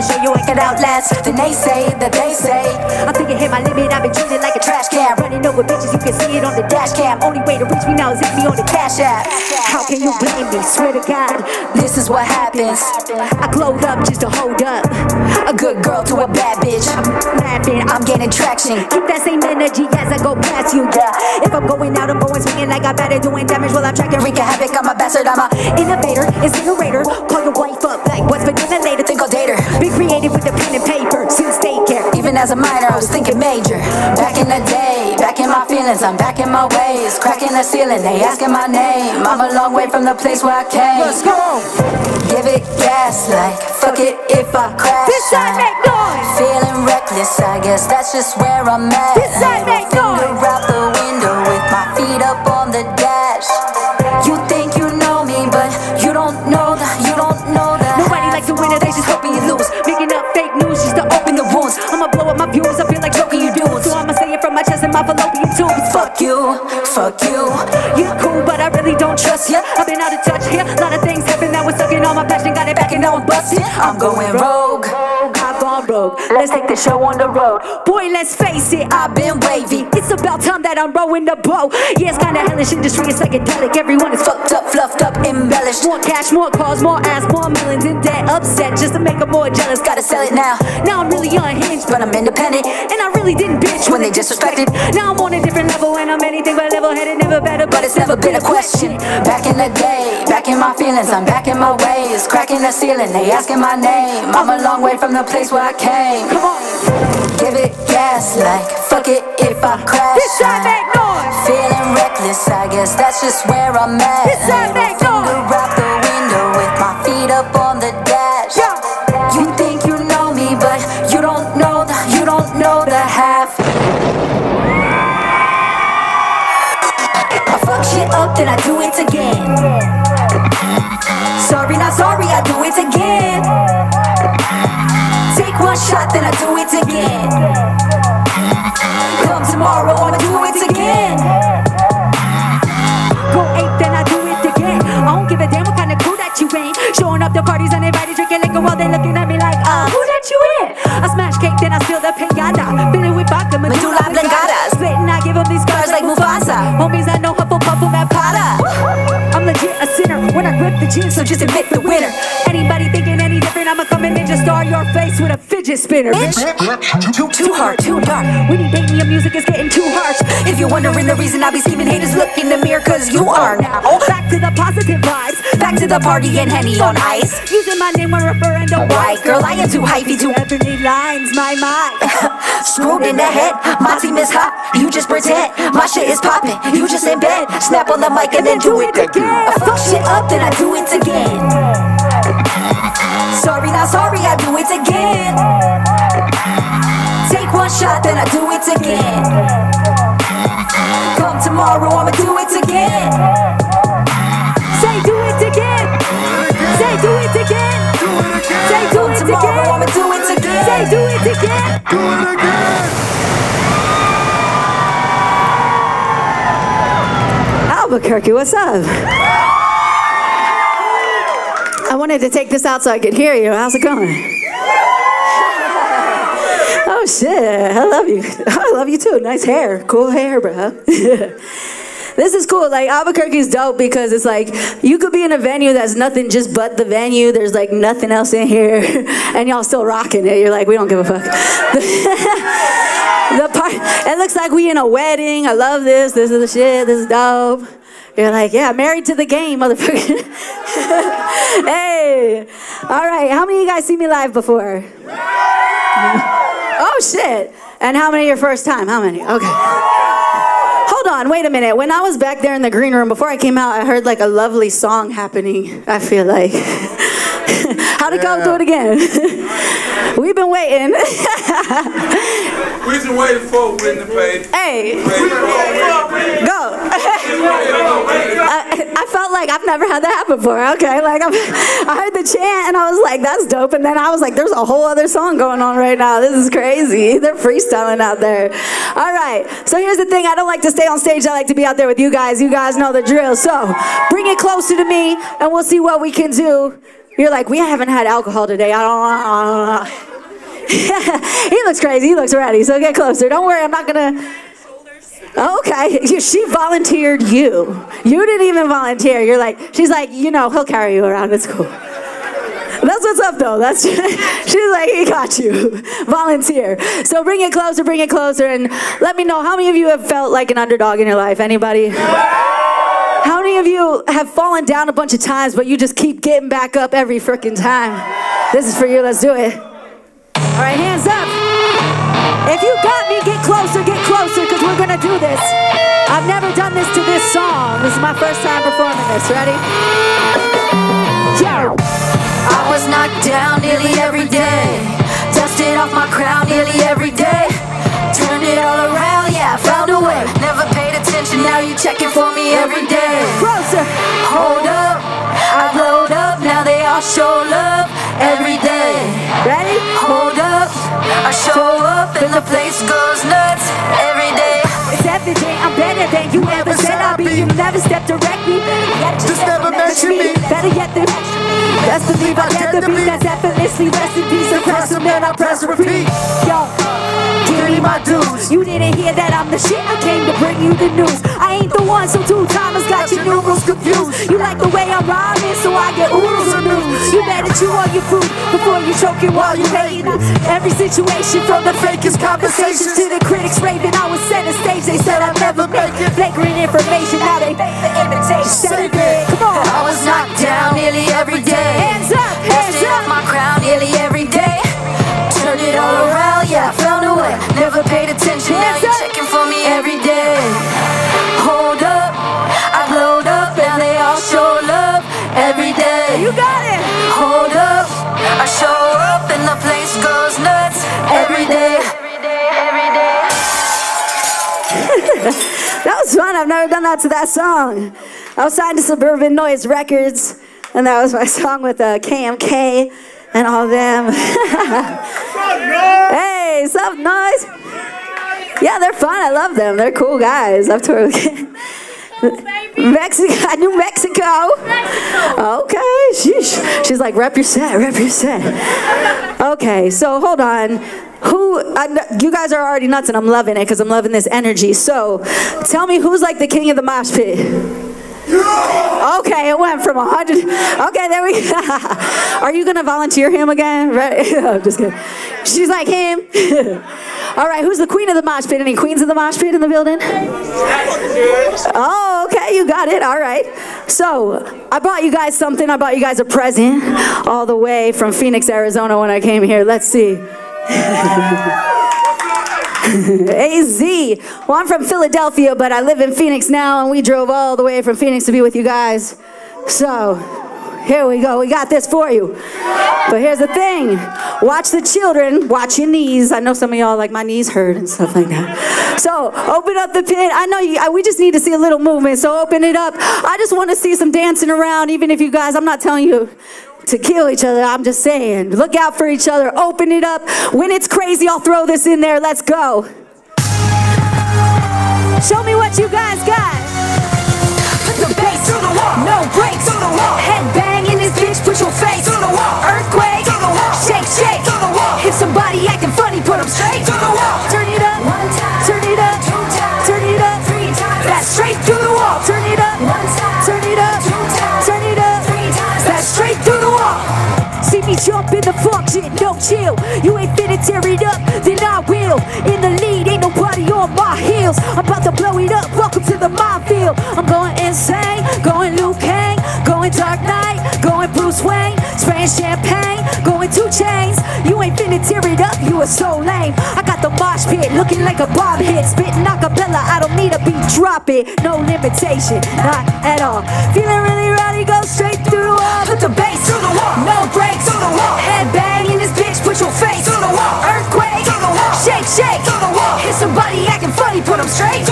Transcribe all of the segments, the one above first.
I'ma show you I can outlast. They say, I'm thinking hit my limit. I've been treated like a trash can, over bitches. You can see it on the dash cam. Only way to reach me now is hit me on the cash app. How can you blame me? Swear to God, this is what happens. I glowed up just to hold up. A good girl to a bad bitch. I'm laughing, I'm gaining traction. Keep that same energy as I go past you. Yeah. If I'm going out, I'm going swinging like I better doing damage while I'm tracking wreaking havoc. I'm a bastard, I'm a innovator, incinerator. Call your wife up like what's dinner later? Think I'll date her. Be creative with the pen and paper since daycare. Even as a minor, I was thinking major. Back in the day, back in my feelings, I'm back in my ways. Cracking the ceiling, they asking my name. I'm a long way from the place where I came. Let's go. Give it gas like fuck it if I crash. This side make noise. Feeling reckless, I guess that's just where I'm at. This side make fuck you. You're cool, but I really don't trust ya. I've been out of touch here. A lot of things happen that was sucking all my passion. Got it back and now I'm busted. I'm going rogue. Rogue. Let's take the show on the road. Boy, let's face it, I've been wavy. It's about time that I'm rowing the boat. Yeah, it's kinda hellish industry, it's psychedelic. Everyone is fucked Fucked up, fluffed up, embellished. More cash, more cars, more ass, more millions in debt. Upset just to make them more jealous. Gotta sell it now, Now I'm really unhinged, but I'm independent. and I really didn't bitch When they disrespected, Now I'm on a different level, and I'm anything but level headed, never better. but it's never been a question. Back in the day, back in my feelings, I'm back in my ways. Cracking the ceiling, they asking my name. I'm a long way from the place where I came. Come on, Give it gas like fuck it if I crash. this side make noise. Feeling reckless, I guess that's just where I'm at. This side make noise. It again. Come tomorrow, I'ma do it again. Go eight, then I do it again. I don't give a damn what kind of crew that you ain't. Showing up to parties uninvited, drinking liquor while they looking at me like, uh, who that you in? I smash cake, then I steal the pinata. Fill it with vodka, medulla Medulla oblongata. Split and I give them these scars like Mufasa. Homies, I know Hufflepuff that Potter. I'm legit a sinner when I grip the chin, so just admit the winner. Anybody thinking any different, I'ma come in and ninja star your face with a fidget spinner. Bitch, too, too hard, too dark. When you me, your music is getting too harsh. If you're wondering the reason I be scheming, haters look in the mirror, cause you are now. Back to the positive vibes. Back to the party and Henny on ice. Using my name when referring to White girl, I am too hypey to Ebony lines, my mind. Screwed in the head, my team is hot. You just pretend, my shit is popping. You just in bed, snap on the mic and then do it again. I fuck shit up, then I do it again. Sorry, not sorry, I do it again. Take one shot, then I do it again. Come tomorrow, I'ma do it again. Say do it again. Say do it again. Say do Come it tomorrow, again. I'ma do it again. Say do it again. Do it again! Albuquerque, what's up? I wanted to take this out so I could hear you. How's it going? Oh shit! I love you. I love you too. Nice hair, cool hair, bro. This is cool. Like Albuquerque's dope because it's like you could be in a venue that's nothing just but the venue. There's like nothing else in here, and y'all still rocking it. You're like, we don't give a fuck. the part. It looks like we in a wedding. I love this. This is the shit. This is dope. You're like, yeah, married to the game, motherfucker. hey, all right. How many of you guys see me live before? Shit! And how many your first time? How many? Okay. Hold on, wait a minute. When I was back there in the green room before I came out, I heard like a lovely song happening. I feel like. How'd it go? Do it again. We've been waiting. We've been waiting for it, Whitney, baby. hey, Waiting for it. go. I, I felt like I've never had that happen before. Okay, like I'm, I heard the chant and I was like, that's dope. And then I was like, there's a whole other song going on right now. This is crazy. They're freestyling out there. All right. So here's the thing. I don't like to stay on stage. I like to be out there with you guys. You guys know the drill. So bring it closer to me and we'll see what we can do. You're like, we haven't had alcohol today. I don't. I uh, know. Uh, uh. he looks crazy. He looks ready. So get closer. Don't worry. I'm not gonna. Okay, she volunteered you. You didn't even volunteer. You're like, she's like, you know, he'll carry you around. It's cool. That's what's up, though. That's she's like, he got you. Volunteer. So bring it closer, bring it closer, and let me know how many of you have felt like an underdog in your life. Anybody? How many of you have fallen down a bunch of times, but you just keep getting back up every freaking time? This is for you. Let's do it. All right, hands up. If you got me, get closer, get closer, because we're going to do this. I've never done this to this song. This is my first time performing this. Ready? Yo. I was knocked down nearly every day. Dusted off my crown nearly every day. Turned it all around, yeah, I found a way. Never paid attention, now you checking for me every day. I show up and the place goes nuts every day. It's every day I'm better than you ever said Be. You never stepped directly. Yet Just never mention me. Better yet than Best believe I get the beat that's effortlessly rest in peace. And press them, then I press repeat. Yo, give me my dues. You didn't hear that I'm the shit. I came to bring you the news. I ain't the one, so two timers got your numerals confused. You like the way I'm rhyming, so I get oodles of news. You better chew on your food before you choke it while you hating. Every situation from the fakest conversations to the critics raving. I was center stage, they said I'd never make it. Flagrant information, now they fake the imitation. Said it big. Come on. I was knocked down nearly every day. Hands up, hands up. my crown nearly every day. Turned it all around, yeah, found a way. Never paid attention, now Hands you're up. checking for me every day. I've never done that to that song. I was signed to Suburban Noise Records, and that was my song with uh, KMK and all them. hey, sup, Noise? Yeah, they're fun. I love them. They're cool guys. I've toured with Mexico, New Mexico. Okay, sheesh. She's like, rep your set, rep your set. Okay, so hold on. Who, I, you guys are already nuts and I'm loving it because I'm loving this energy. So tell me who's like the king of the mosh pit? Okay, it went from 100. Okay, there we go. Are you going to volunteer him again? Right? I'm just kidding. She's like him. All right, who's the queen of the mosh pit? Any queens of the mosh pit in the building? Oh, okay, you got it. All right. So, I bought you guys something. I bought you guys a present all the way from Phoenix, Arizona when I came here. Let's see. AZ. Well, I'm from Philadelphia, but I live in Phoenix now, and we drove all the way from Phoenix to be with you guys. So, here we go. We got this for you. But here's the thing watch the children, watch your knees. I know some of y'all like my knees hurt and stuff like that. So, open up the pit. I know you, I- we just need to see a little movement, so open it up. I just want to see some dancing around, even if you guys, I'm not telling you to kill each other. I'm just saying, look out for each other. Open it up. When it's crazy, I'll throw this in there. Let's go. Show me what you guys got. Put the bass to the wall. No breaks. To the wall. Head bang in this bitch. Put your face To the wall. Earthquake. To the wall. Shake, shake. To the wall. If somebody acting funny, put them straight. Jump in the shit, no chill. You ain't finna tear it up, then I will. In the lead, ain't nobody on my heels. I'm about to blow it up. Welcome to the minefield. I'm going insane, going Luke Cage, going Dark Knight, going Bruce Wayne, spraying champagne, going two chains. You ain't finna tear it up, you are so lame. I got the mosh pit looking like a bomb hit, spitting acapella. I don't need a beat, drop it, no limitation, not at all. Feeling really rowdy, go straight through the wall. Put the bass To the wall. no breaks. To the wall. Head bang in this bitch, put your face. To the wall. Earthquake. To the wall. Shake, shake. To the wall. Hit somebody acting funny, put them straight.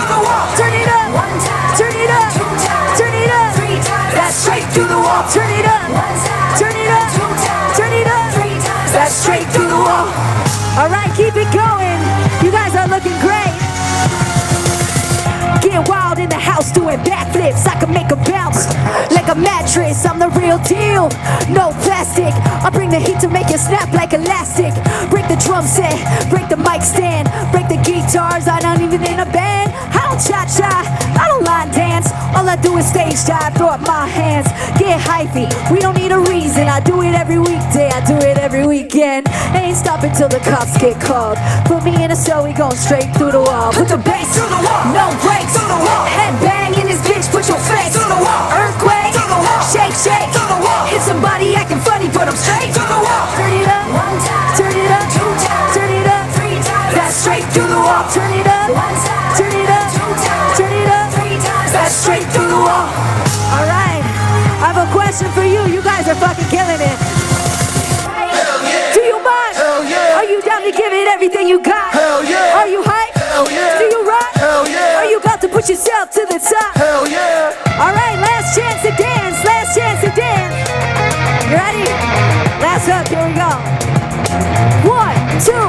Make a bounce like a mattress. I'm the real deal, no plastic. I bring the heat to make you snap like elastic. Break the drum set, break the mic stand, break the guitars. I don't even in a band. I don't cha cha, I don't line dance. All I do is stage dive, throw up my hands, get hypey. We don't need a reason. I do it every weekday, I do it every weekend. Ain't stopping till the cops get called. Put me in a cell, we going straight through the wall. Put the bass through the wall, no breaks, through the wall. Head bang this bitch, put your face through the wall. Earthquake through the wall, shake shake through the wall. Hit somebody acting funny, put 'em straight through the wall. Turn it up, one time. Turn it up, two times. Turn it up, three times. That's straight through the wall. Turn it up, one time. Turn it up, two times. Turn it up, three times. That's straight through the wall. All right, I have a question for you. You guys are fucking killing it. Do you mind? Hell yeah. Are you down to give it everything you got? Hell yeah. Are you you got to put yourself to the top? Hell yeah. All right, last chance to dance. Last chance to dance. You ready? Last hook. Here we go. One, two,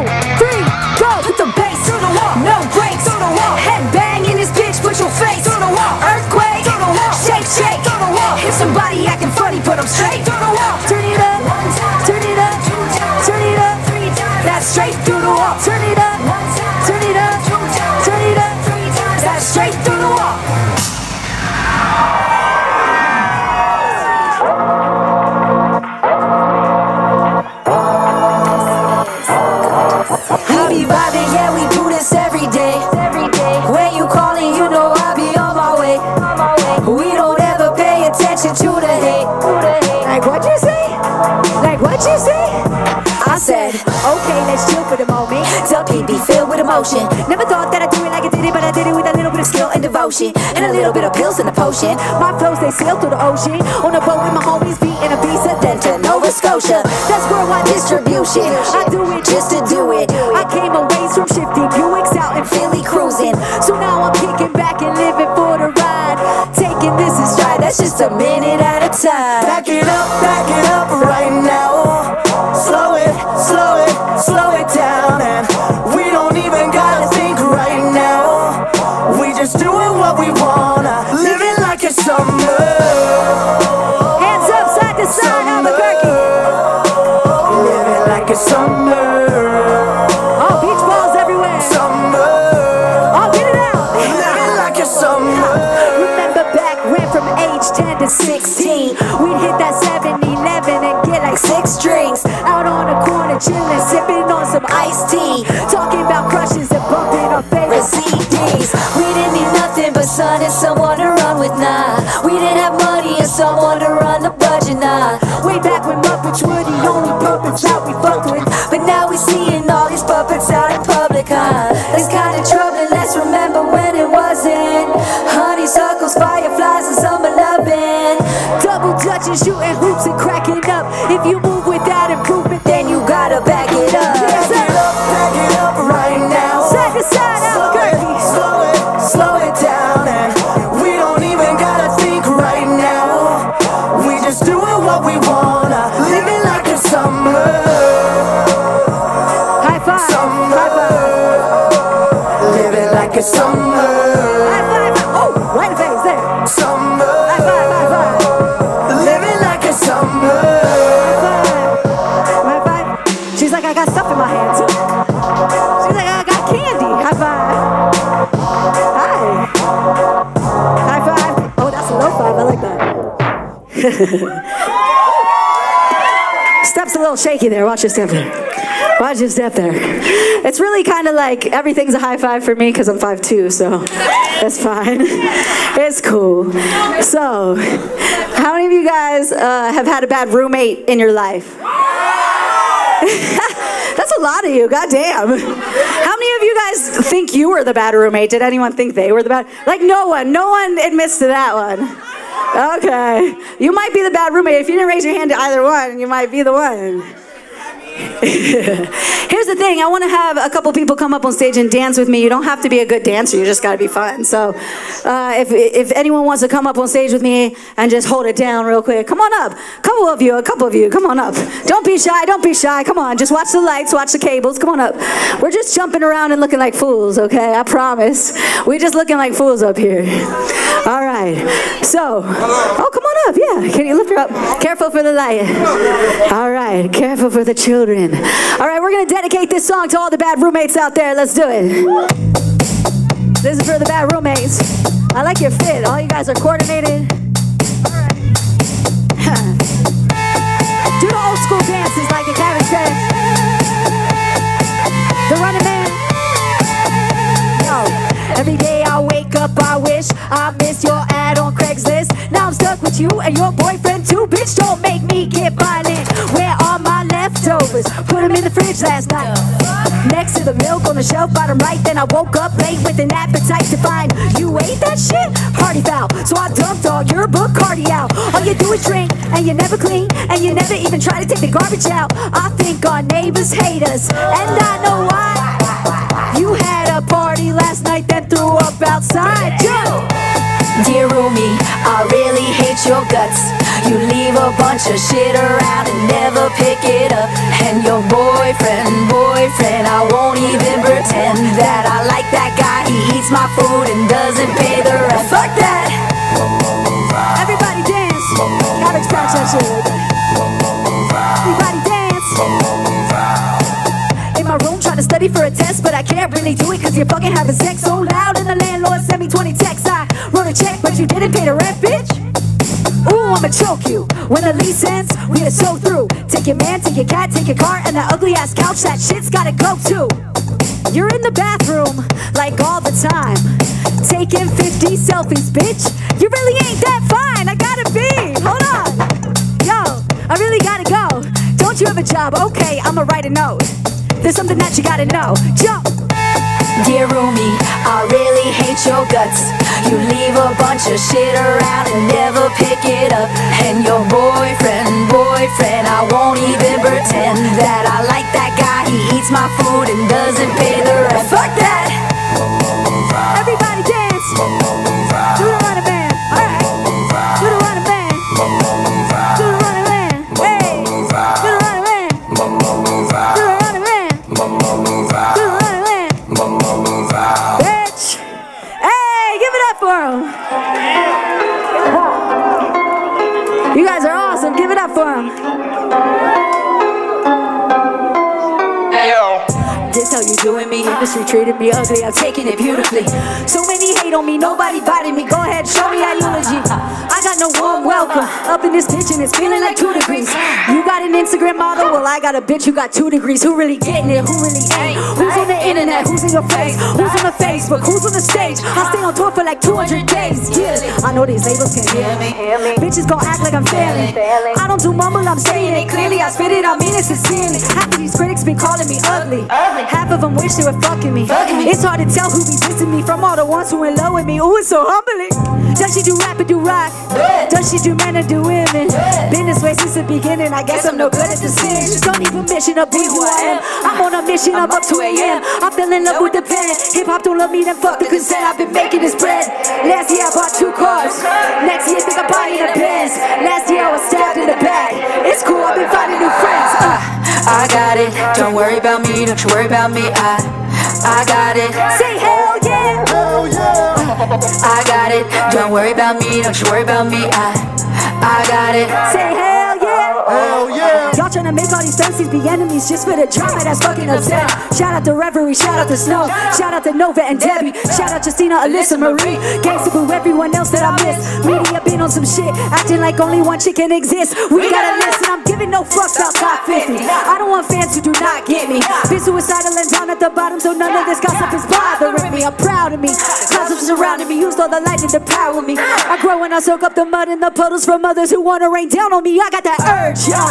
of. My flows, they sail through the ocean. On a boat with my homies, beating a visa, then to Nova Scotia. That's worldwide distribution. I do it just to do it. I came away from shifty Buicks out in Philly cruising. So now I'm kicking back and living for the ride. Taking this in stride, that's just a minute at a time. Back it up, back it up right now. Dutching, shooting hoops and cracking up. If you move without improvement, then you gotta back it up. Back it up, back it up right now. Side to side, Slow it, slow it, slow it down. And we don't even gotta think right now. We just doing what we wanna. Living like summer. High five. Summer. High five. Living like summer. Steps a little shaky there. Watch your step there. Watch your step there. It's really kind of like everything's a high five for me because I'm 5'2", so that's fine. It's cool. So, how many of you guys uh, have had a bad roommate in your life? That's a lot of you, goddamn. How many of you guys think you were the bad roommate? Did anyone think they were the bad? Like, no one. No one admits to that one. Okay. You might be the bad roommate. If you didn't raise your hand to either one, you might be the one. Here's the thing I want to have a couple people come up on stage and dance with me. You don't have to be a good dancer, you just got to be fun. So, uh, if, if anyone wants to come up on stage with me and just hold it down real quick, come on up. A couple of you, a couple of you, come on up. Don't be shy, don't be shy. Come on, just watch the lights, watch the cables. Come on up. We're just jumping around and looking like fools, okay? I promise. We're just looking like fools up here. All right. So, oh, come on up. Yeah. Can you lift her up? Careful for the light. All right. Careful for the children. All right. We're going to dedicate this song to all the bad roommates out there. Let's do it. This is for the bad roommates. I like your fit. All you guys are coordinated. Do the old school dances like a Kevin said. The running man. Yo, every day I wake up, I wish I missed your ad on Craigslist. Now I'm stuck with you and your boyfriend too. Bitch, don't make me get violent. Where are leftovers? Put them in the fridge last night. Next to the milk on the shelf, bottom right. Then I woke up late with an appetite to find you ate that shit. Party foul. So I dumped all your book cardi out. All you do is drink and you never clean and you never even try to take the garbage out. I think our neighbors hate us, and I know why. You had a party last night, then threw up outside. Yo! Dear roomie, I really hate your guts. You leave a bunch of shit around and never pick it up. And your boyfriend, boyfriend, I won't even pretend that I like that guy. He eats my food and doesn't pay the rent. Fuck that. Everybody dance. That shit. Everybody dance. In my room trying to study for a test, but I can't really do it cause you're fucking having sex so loud. And the landlord sent me 20 texts. I wrote a check, but you didn't pay the rent, bitch. Ooh, I'ma choke you. When the lease ends, we are so through. Take your man, take your cat, take your car, and that ugly ass couch. That shit's gotta go too. You're in the bathroom, like all the time. Taking 50 selfies, bitch. You really ain't that fine. I gotta be. Hold on. Yo, I really gotta go. Don't you have a job? Okay, I'ma write a note. There's something that you gotta know. Jump. Dear roomie, I really hate your guts. You leave a bunch of shit around and never pick it up. And your boyfriend, boyfriend, I won't even pretend that I like that guy. He eats my food and doesn't pay the rent. Fuck that. Everybody dance. Industry treated me ugly. I'm taking it beautifully. So many hate on me. Nobody biting me. Go ahead, show me that eulogy. I got no warm welcome. Up in this bitch and it's feeling like two degrees. You got an Instagram model. Well, I got a bitch who got two degrees. Who really getting it? Who really ain't? Who's on the internet? Who's in your face? Who's on the Facebook? Who's on the stage? I stay on tour for like 200 days. Yeah. I know these labels can hear me. Bitches gon' act like I'm failing. I don't do mumble, I'm saying it clearly. I spit it, I mean it sincerely. Half of these critics been calling me ugly. Half of them wish they were fucking me. It's hard to tell who be dissing me from all the ones who in love with me. Ooh, it's so humbling. Does she do rap or do rock? Does she do men or do women? Been this way since the beginning. I guess I'm no good at decisions. Don't need permission to be who I am. I'm on a mission, I'm up to AM. I fell in love with the pen. Hip hop don't love me, then fuck the consent. I've been making this bread. Last year I bought two cars. Next year think I'm buying a Benz. Last year I was stabbed in the back. It's cool, I've been finding new friends. Uh. I got it. Don't worry about me, don't you worry about me. I, I got it. Say yeah. I got it. Don't worry about me, don't you worry about me. I, I got it. Say hell yeah. Hell yeah. Y'all tryna make all these fences be enemies just for the drama that's fucking upset. Shout out to Reverie, shout out to Snow, shout out to Nova and Debbie, shout out to Cena, Alyssa, Marie, Gangsta Boo, everyone else that I miss. Media been on some shit, acting like only one chick can exist. We gotta listen, I'm giving no fucks about top 50. I don't want fans who do not get me. Been suicidal and down at the bottom, so none of this gossip is bothering me. I'm proud of me. Gossip surrounding me, used all the lightning to power me. I grow and I soak up the mud and the puddles from others who wanna rain down on me. I got that urge, yeah.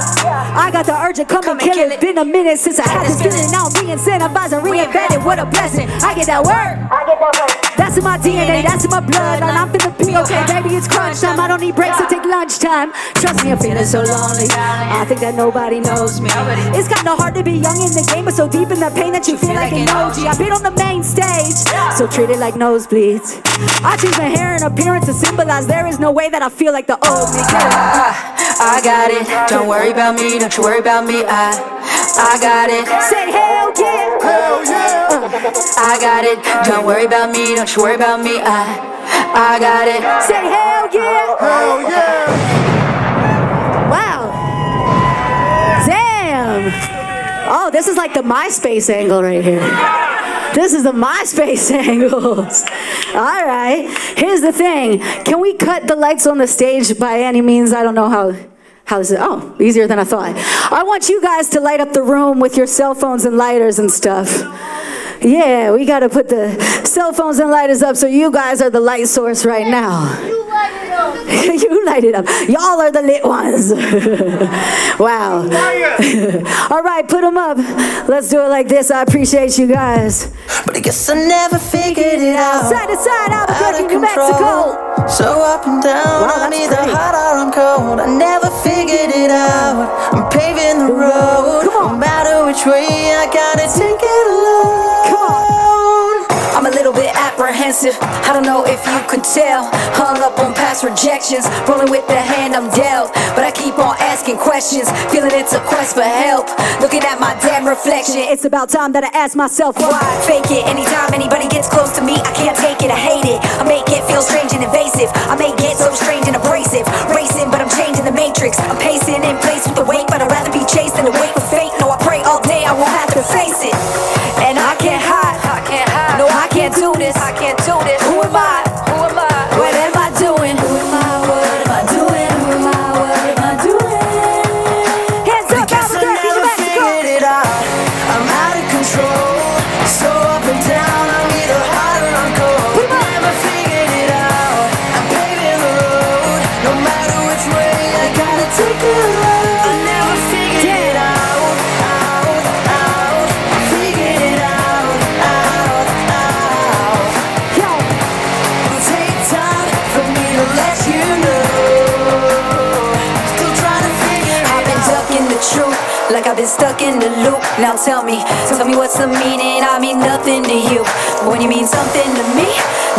I got the urge to come, and kill it. Been a minute since I had this feeling. Now I'm re-incentivized and reinvented. What a blessing. I get that word. I get that word. That's in my DNA, that's in my blood. And I'm finna be okay, baby. It's crunch time. I don't need breaks, so take lunchtime. Trust me, I'm feeling so lonely. I think that nobody knows me. It's kinda hard to be young in the game, but so deep in the pain that you feel like an OG. I've been on the main stage, so treat it like nosebleeds. I choose my hair and appearance to symbolize there is no way that I feel like the old me. I got it. Don't worry about me, don't you worry about me. I, I got it. Say hell yeah. I got it. Don't worry about me, don't you worry about me. I, I got it. Say hell yeah. Hell yeah! Wow. Damn. Oh, this is like the MySpace angle right here. This is the MySpace angles. All right. Here's the thing. Can we cut the lights on the stage by any means? I don't know how. How is it? Oh, easier than I thought. I want you guys to light up the room with your cell phones and lighters and stuff. Yeah, we got to put the cell phones and lighters up so you guys are the light source right now. you light it up. Y'all are the lit ones. wow. All right, put them up. Let's do it like this. I appreciate you guys. But I guess I never figured it out. Side to side, Out Albuquerque, of New Mexico. So up and down, Wow, I'm either great. hot or I'm cold. I never figured it out. I'm paving the road. Come on. No matter which way, I gotta take it alone. Come I'm a little bit apprehensive. I don't know if you could tell. Hung up on past rejections, rolling with the hand I'm dealt. But I keep on asking questions, feeling it's a quest for help. Looking at my damn reflection. It's about time that I ask myself why. Fake it? Anytime anybody gets close to me, I can't take it, I hate it. I make it feel strange and invasive. I make it so strange and abrasive. Racing, but I'm changing the matrix. I'm pacing in place with the weight, Now tell me, tell me what's the meaning? I mean nothing to you. But when you mean something to me,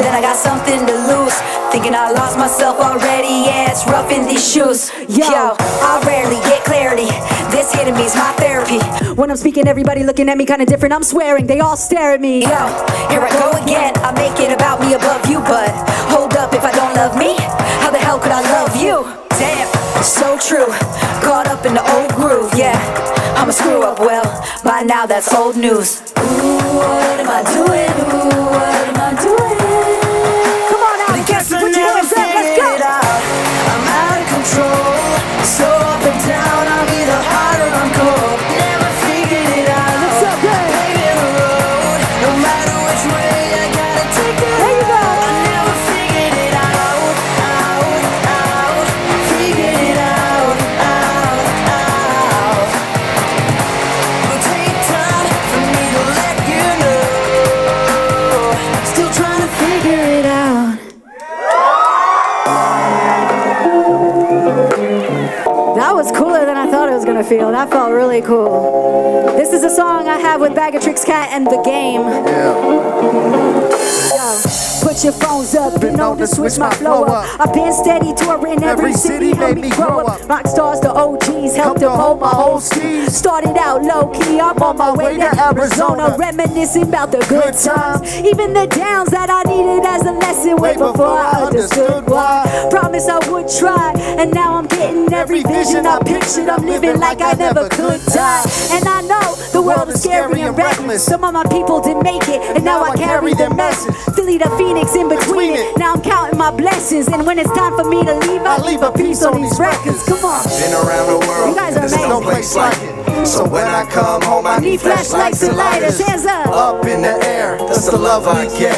then I got something to lose. Thinking I lost myself already, yeah, it's rough in these shoes. Yo. I rarely get clarity. This hitting me is my therapy. when I'm speaking, everybody looking at me kind of different. I'm swearing, they all stare at me. Yo, here I go again. I make it about me above you, but hold up if I don't love me. How the hell could I love you? Damn, so true. Caught up in the old groove, yeah. I'm a screw up, well, by now that's old news. Ooh, what am I doing? Ooh, what am I doing? I thought it was gonna feel. That felt really cool. This is a song I have with Bag of Tricks Cat and the game. Yeah. Yo, put your phones up, been known to switch my flow up. I've been steady touring every city, helped me grow up. Rock stars, the OGs, helped to hold my whole steez. Started out low key, I'm on my way to Arizona, reminiscing about the good times. Even the downs that I needed as a lesson way before I understood why. Promise I would try, and now I'm getting every vision I pictured. I'm living like I never could die. And I know the world is scary and reckless. Some of my people didn't make it, and now I carry their message. Philly to Phoenix in between it. Now I'm counting my blessings, and when it's time for me to leave, I leave a piece on these records. Come on. Been around the world, You guys are there's no amazing. place like it. So when I come home, I Need flashlights and lighters. Hands up. Up in the air, that's the love I get.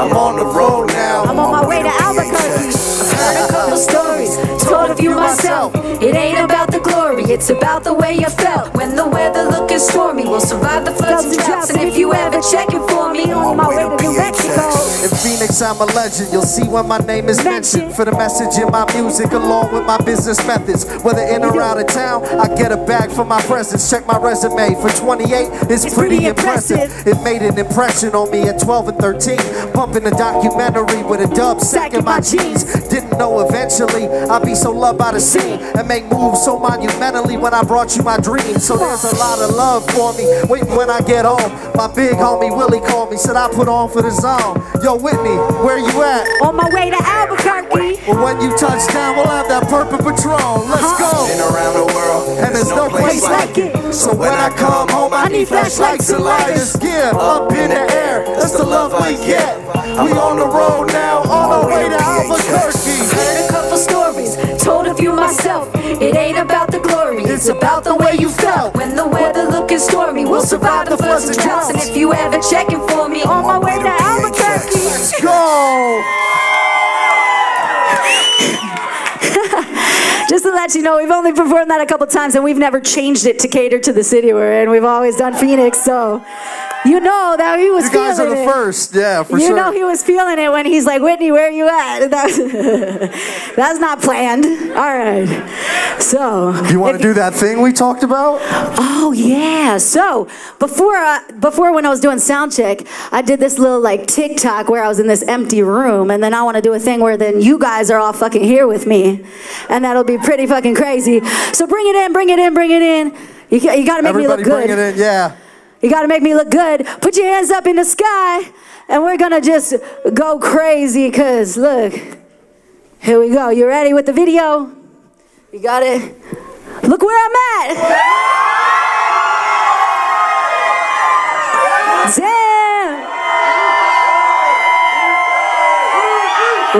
I'm on the road now. I'm on my way to Albuquerque. I Heard a couple stories, told a few myself. It ain't about the glory, it's about the way you felt. When the weather looking stormy, we'll survive the floods and droughts. And if you ever checking for me, on my way to New Mexico. In Phoenix, I'm a legend. You'll see when my name is mentioned. For the message in my music, along with my business methods. Whether in or out of town, I get a bag for my presence. Check my resume. For 28, it's, It's pretty, pretty impressive. impressive. It made an impression on me at 12 and 13. Bumping a documentary with a dub sack in my jeans. Didn't know eventually I'd be so loved by the scene and make moves so monumentally when I brought you my dreams. So there's a lot of love for me. Waiting when I get home. My big homie Willie called me, said I put on for the zone. Yo, Whitney, where you at? On my way to Albuquerque. Well, when you touch down, we'll have that purple Patron. Let's go. Been around the world, And there's no place like it. So when I come home, I need flashlights and lighters. Yeah, up in the air. That's the love we get. We on the road now, on our way to Albuquerque. Heard a couple stories, told a few myself. It ain't about the glory, it's about the way you felt. When the weather looking stormy, we'll survive the floods and droughts. And if you ever checking for me, on my way to Albuquerque. Let's go. Just to let you know, we've only performed that a couple times and we've never changed it to cater to the city we're in. We've always done Phoenix, so you know that he was You guys are the it. first, yeah, for you sure. You know he was feeling it when he's like, Whitney, where are you at? That- that's not planned. All right. So you want to do that thing we talked about? Oh yeah. So before uh, before when I was doing sound check, I did this little like TikTok where I was in this empty room, and then I want to do a thing where then you guys are all fucking here with me, and that'll be pretty fucking crazy. So bring it in, bring it in, bring it in. You, you gotta make Everybody me look good. bring it in, yeah. You gotta make me look good. Put your hands up in the sky, and we're gonna just go crazy. Cause look, here we go. You ready with the video? You got it. Look where I'm at. Damn.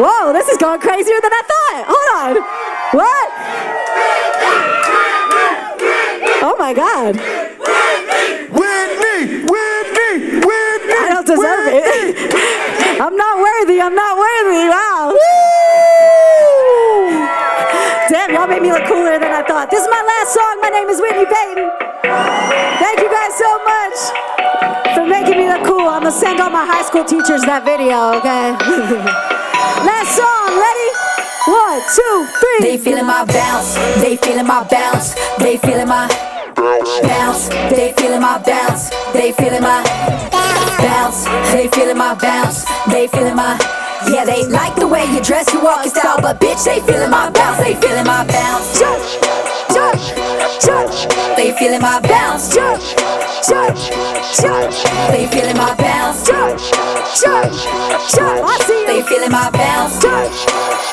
Whoa, this is going crazier than I thought. Hold on. What? Oh my God. Whitney, Whitney, Whitney. I don't deserve it. I'm not worthy. I'm not worthy. Wow. Damn, y'all made me look cooler than I thought. This is my last song. My name is Whitney Peyton. Thank you guys so much for making me look cool. I'm gonna send all my high school teachers that video, okay? last song. Ready? One, two, three. They feeling my bounce, they feeling my bounce, they feeling my bounce, they feeling my bounce, they feeling my bounce, they feeling my bounce, they feeling my yeah, they like the way you dress, you walk your style, but bitch, they feeling my bounce, they feeling my bounce. Jump, jump, jump, They feeling my bounce, jump, jump, jump, they feeling my bounce, jump, jump, jump. I see they feeling my bounce. Jump,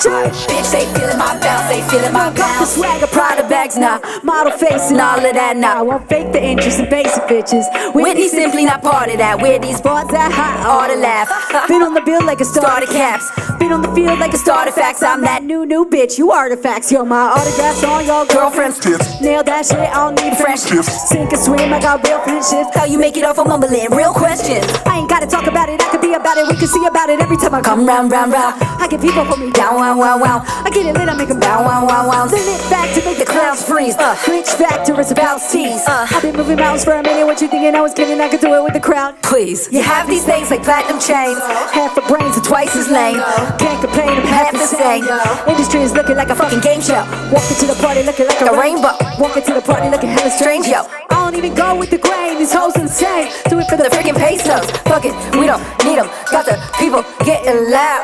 jump. Bitch, they feeling my bounce, they feeling my Got the bounce. swagger, Prada bags now, model face and all of that now. I won't fake the interest in basic bitches. Whitney simply not part of that. Where these Bought that hot all the laugh. Been on the bill like a Starter caps. Been on the field like a starter facts. I'm that new, new bitch. You artifacts. Yo, my autographs on your Girlfriend's girlfriend's. Nail that shit. I don't need French French. Sink or swim. I got real friendships. How you make it off of mumbling? Real questions. I ain't gotta talk about it. I could be about it. We can see about it every time I Come round, round, round. I get people hold me Down, wow, wow, wow. I get it lit. I make them Bow, wow, wow, wow. Then it back to make the clowns freeze. Uh. Glitch factor is about tease. Uh. I've been moving mountains for a minute. What you thinking? I was kidding. I could do it with the crowd. Please. You have these things like platinum chains. Half the brains are Twice as lame. Can't complain, I'm half the same. Industry is looking like a fucking Game show. Walking to the party looking like a, A rainbow. Walking to the party looking hella strange. Strange, yo. I don't even go with the grain. These hoes insane. Do it for The the freaking pesos. Fuck it. We don't need them. Got the people getting loud.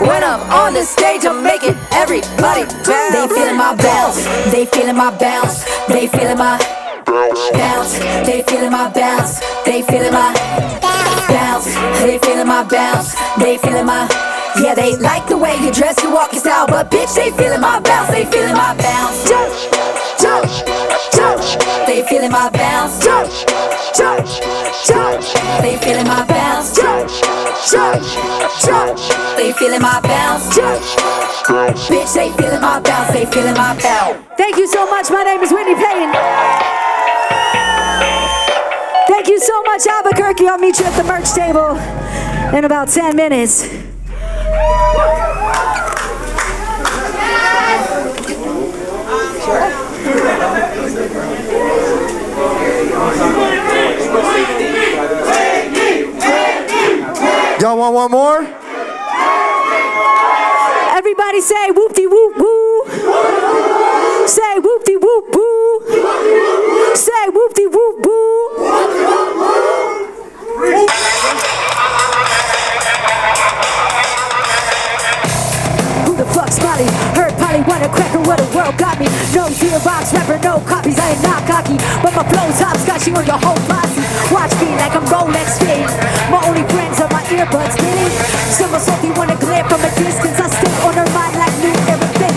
When I'm on the stage, I'm making everybody bounce. They feeling my bounce. They feeling my bounce. They feeling my bounce. They feeling my bounce. They feeling my bounce. They feeling my bounce. They feeling my yeah, they like the way you dress, you walk your style, but bitch, they feeling my bounce. They feeling my bounce. jump, jump, jump, They feeling my bounce. jump, jump, jump, They feeling my bounce. jump, jump, jump, They feeling my bounce. jump. Bitch, they feeling my bounce. They feeling my bounce. Thank you so much. My name is Whitney Peyton. Thank you so much, Albuquerque. I'll meet you at the merch table in about 10 minutes. Y'all want one more? Everybody say whoop-de whoop woo. Say whoop-de whoop woo. Say whoop-de whoop woo. Who the fuck's Molly? Heard Polly wanna cracker what the world got me. No Xerox rapper, no copies, I am not cocky. But my flow's hopscotch, you on your whole posse. Watch me like I'm Rolex fitting. My only friends are my earbuds, Benny. Summer salty wanna glare from a distance. I stay on her mind like new everything.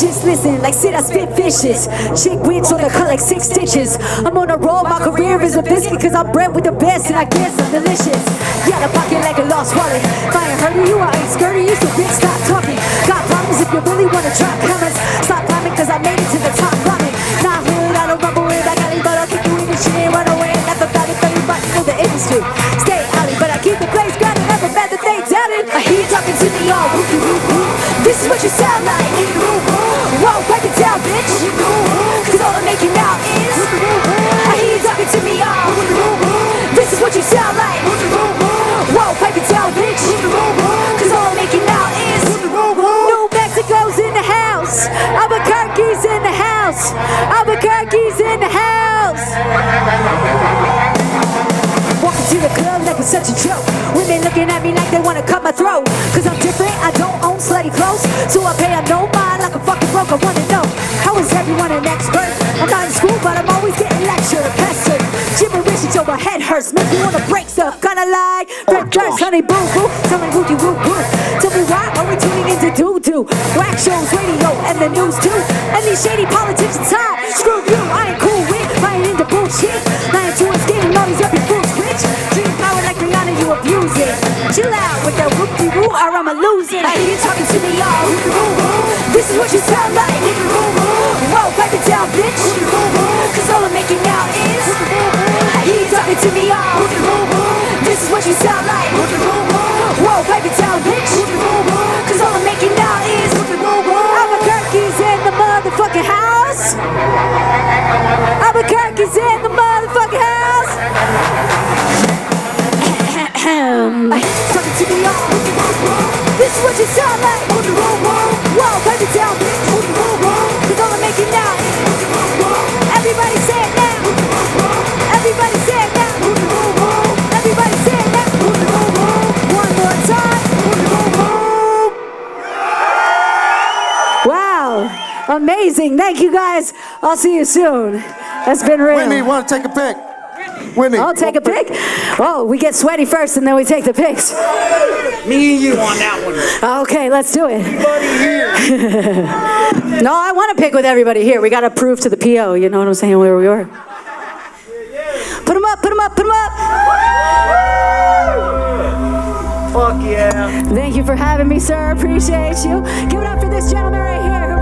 Just listen, like sit, I spit vicious. Chick wins on the cut like six stitches. I'm on a roll, my career is a biscuit, cause I'm bred with the best and I guess I'm delicious. Yeah, the pocket like a lost wallet. If I ain't hurting you, I ain't skirting you, so bitch, stop talking. Got problems if you really wanna drop comments. Stop climbing, cause I made it to the top climbing. Not hood, I don't rumble with, I got but I kick you in the run away. And the industry. This is what you sound like. Whoa, break it down, bitch. Cause all I'm making now is I hear you talking to me all. This is what you sound like. To the club like it's such a joke. Women looking at me like they wanna cut my throat. Cause I'm different, I don't own slutty clothes. So I pay up no mind like a fucking broke. I wanna know, how is everyone an expert? I'm not in school, but I'm always getting lectured, pestered. Gibberish until my head hurts, make me wanna break stuff. Kinda like oh, Fred Durst, honey boo boo. Tell me wooty woo woo. Tell me why are we tuning into doo doo? Whack shows, radio, and the news too. And these shady politicians hot. Screw you, I ain't cool with. I ain't into bullshit. I ain't doing Chill out with that whoopie woo, or I'ma lose it. I hear you talking to me all. This is what you sound like. Whoa, break it down, bitch. Talking to me all. This is what you sound like. Whoa, break it down, bitch. Cause all I'm making now is Everybody say it now. Everybody say it now. Everybody say it now. One more time. Wow. Amazing. Thank you guys. I'll see you soon. That's been real. Whitney, want to take a pic? Whitney. I'll take a pic. Oh, we get sweaty first and then we take the pics. Me and you on that one. Okay, let's do it. no, I want to pick with everybody here. We got to prove to the PO, you know what I'm saying, where we were. Put them up, put them up, put them up. Fuck yeah. Thank you for having me, sir. Appreciate you. Give it up for this gentleman.